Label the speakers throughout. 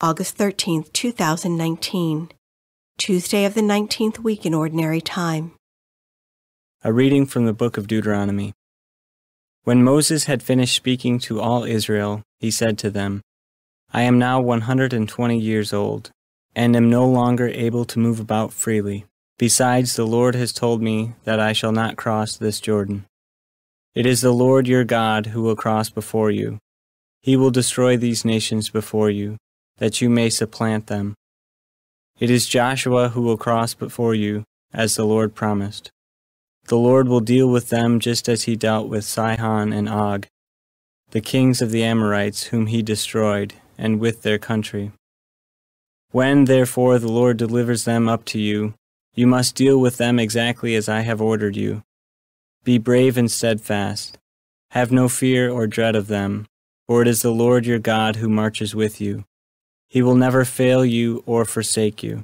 Speaker 1: August 13th, 2019, Tuesday of the 19th week in Ordinary Time.
Speaker 2: A reading from the book of Deuteronomy. When Moses had finished speaking to all Israel, he said to them, I am now 120 years old, and am no longer able to move about freely. Besides, the Lord has told me that I shall not cross this Jordan. It is the Lord your God who will cross before you. He will destroy these nations before you, that you may supplant them. It is Joshua who will cross before you, as the Lord promised. The Lord will deal with them just as he dealt with Sihon and Og, the kings of the Amorites whom he destroyed, and with their country. When, therefore, the Lord delivers them up to you, you must deal with them exactly as I have ordered you. Be brave and steadfast. Have no fear or dread of them, for it is the Lord your God who marches with you. He will never fail you or forsake you.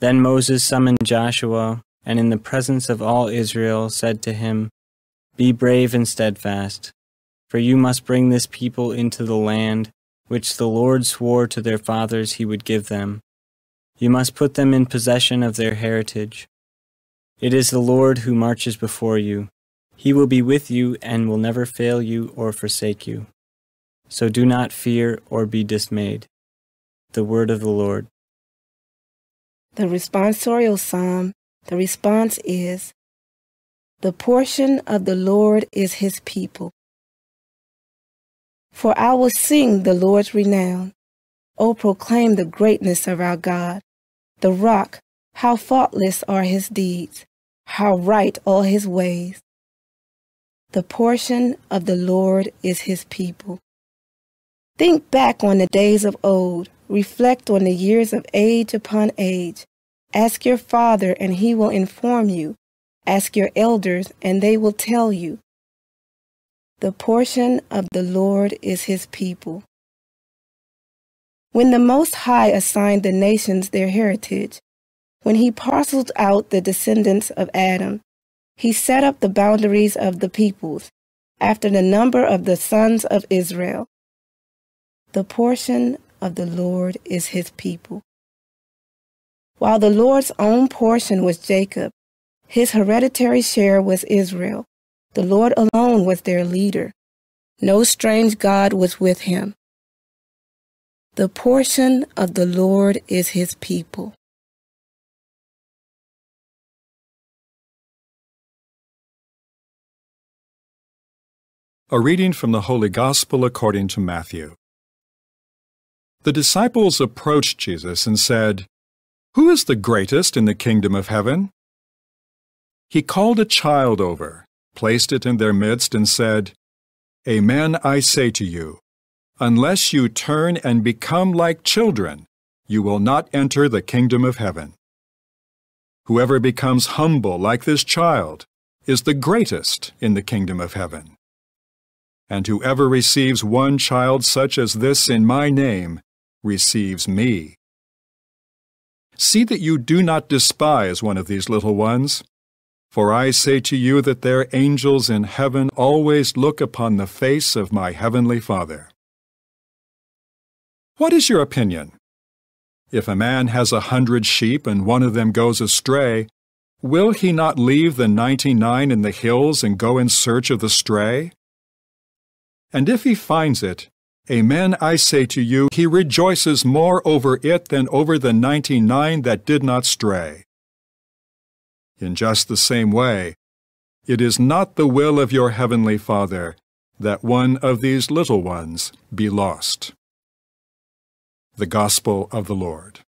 Speaker 2: Then Moses summoned Joshua, and in the presence of all Israel said to him, Be brave and steadfast, for you must bring this people into the land which the Lord swore to their fathers he would give them you must put them in possession of their heritage. It is the Lord who marches before you. He will be with you and will never fail you or forsake you. So do not fear or be dismayed. The word of the Lord.
Speaker 3: The responsorial psalm, the response is The portion of the Lord is his people. For I will sing the Lord's renown. O proclaim the greatness of our God. The rock, how faultless are his deeds, how right all his ways. The portion of the Lord is his people. Think back on the days of old, reflect on the years of age upon age. Ask your father, and he will inform you. Ask your elders, and they will tell you. The portion of the Lord is his people. When the Most High assigned the nations their heritage, when he parceled out the descendants of Adam, he set up the boundaries of the peoples after the number of the sons of Israel. The portion of the Lord is his people. While the Lord's own portion was Jacob, his hereditary share was Israel. The Lord alone was their leader. No strange God was with him. The portion of the Lord is his people.
Speaker 4: A reading from the Holy Gospel according to Matthew. The disciples approached Jesus and said, Who is the greatest in the kingdom of heaven? He called a child over, placed it in their midst, and said, Amen, I say to you Unless you turn and become like children, you will not enter the kingdom of heaven. Whoever becomes humble like this child is the greatest in the kingdom of heaven. And whoever receives one child such as this in my name receives me. See that you do not despise one of these little ones, for I say to you that their angels in heaven always look upon the face of my heavenly Father. What is your opinion? If a man has a hundred sheep and one of them goes astray, will he not leave the ninety-nine in the hills and go in search of the stray? And if he finds it, Amen, I say to you, he rejoices more over it than over the ninety-nine that did not stray. In just the same way, it is not the will of your heavenly Father that one of these little ones be lost. The Gospel of the Lord.